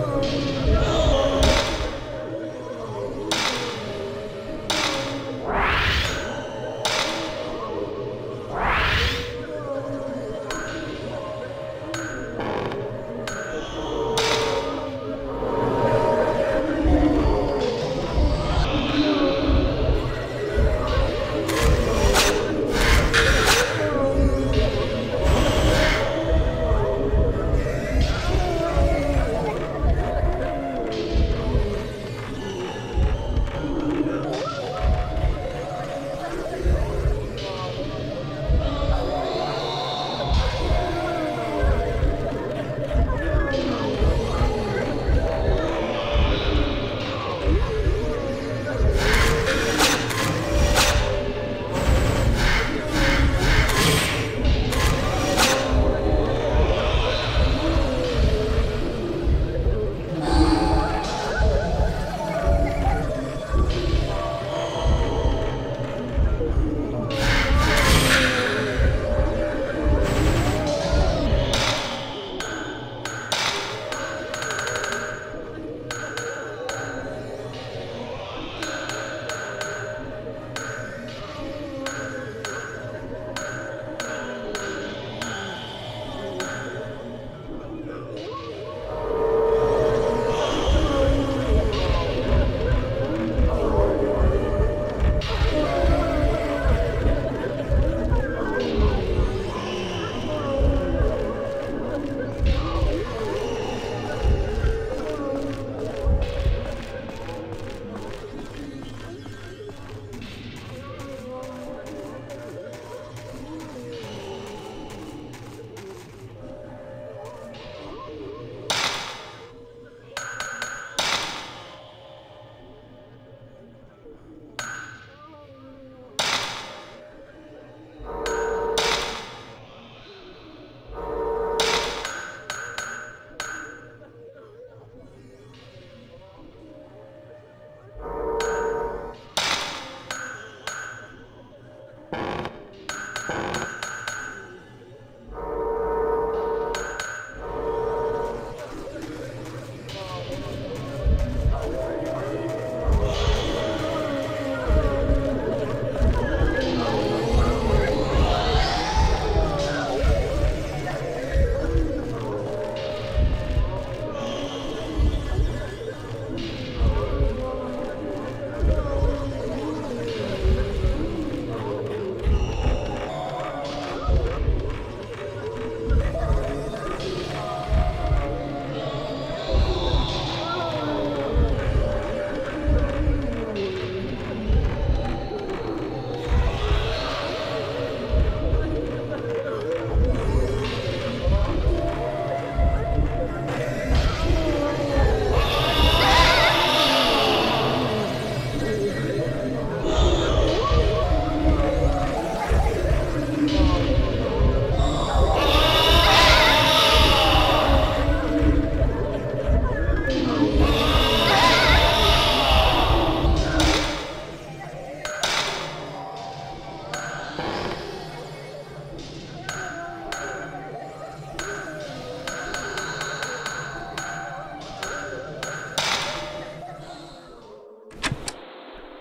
Não.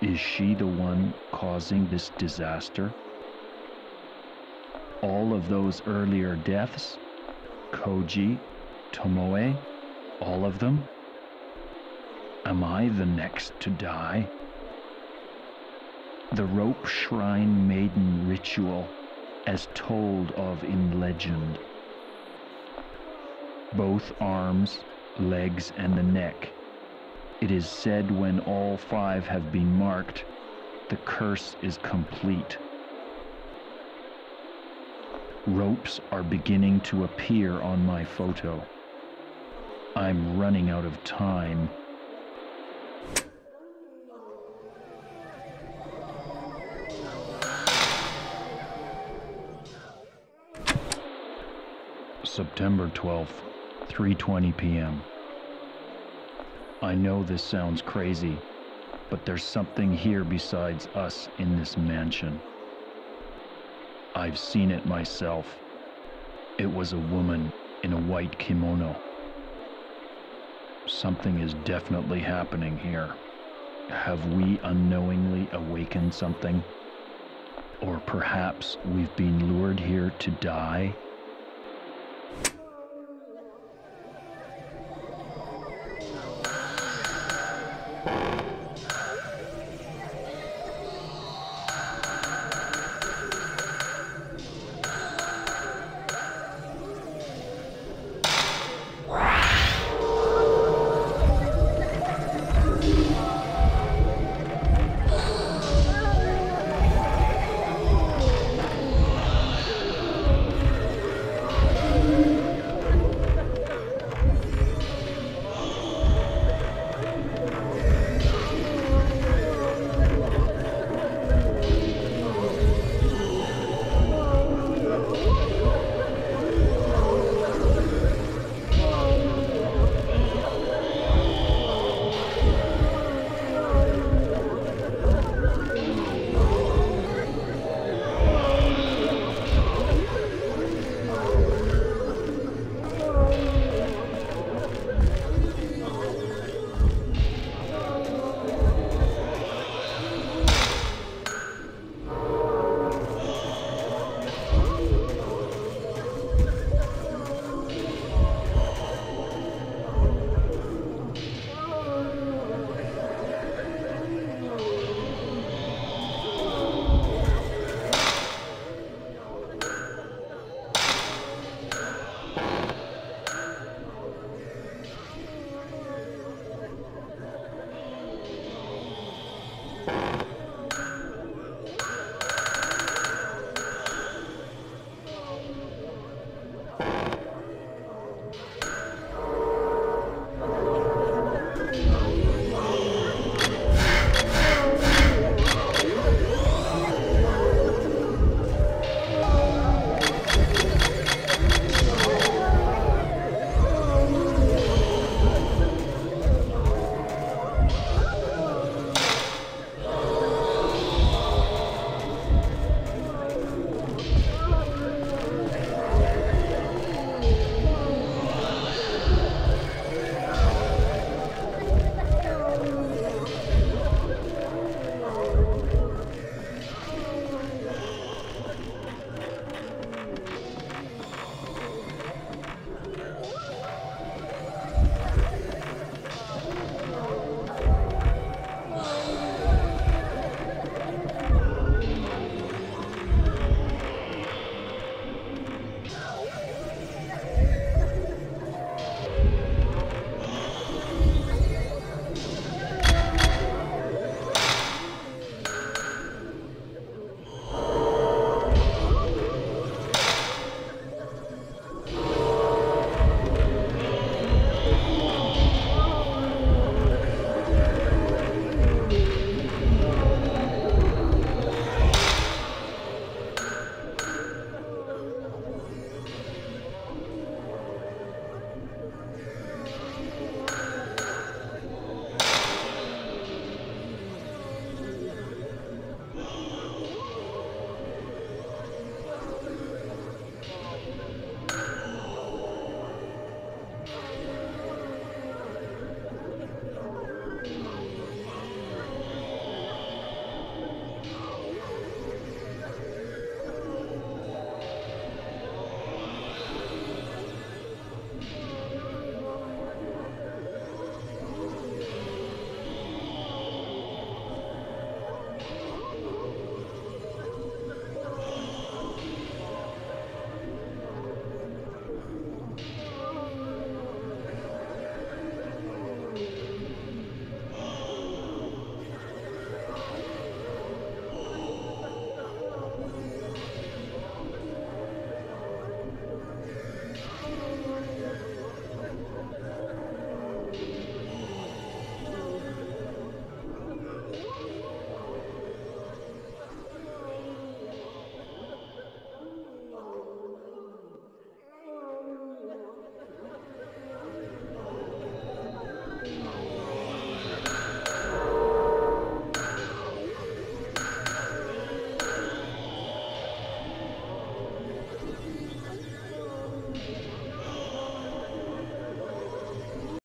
Is she the one causing this disaster? All of those earlier deaths? Koji, Tomoe, all of them? Am I the next to die? The rope shrine maiden ritual, as told of in legend. Both arms, legs, and the neck. It is said when all five have been marked, the curse is complete. Ropes are beginning to appear on my photo. I'm running out of time. September 12th, 3:20 p.m. I know this sounds crazy, but there's something here besides us in this mansion. I've seen it myself. It was a woman in a white kimono. Something is definitely happening here. Have we unknowingly awakened something? Or perhaps we've been lured here to die?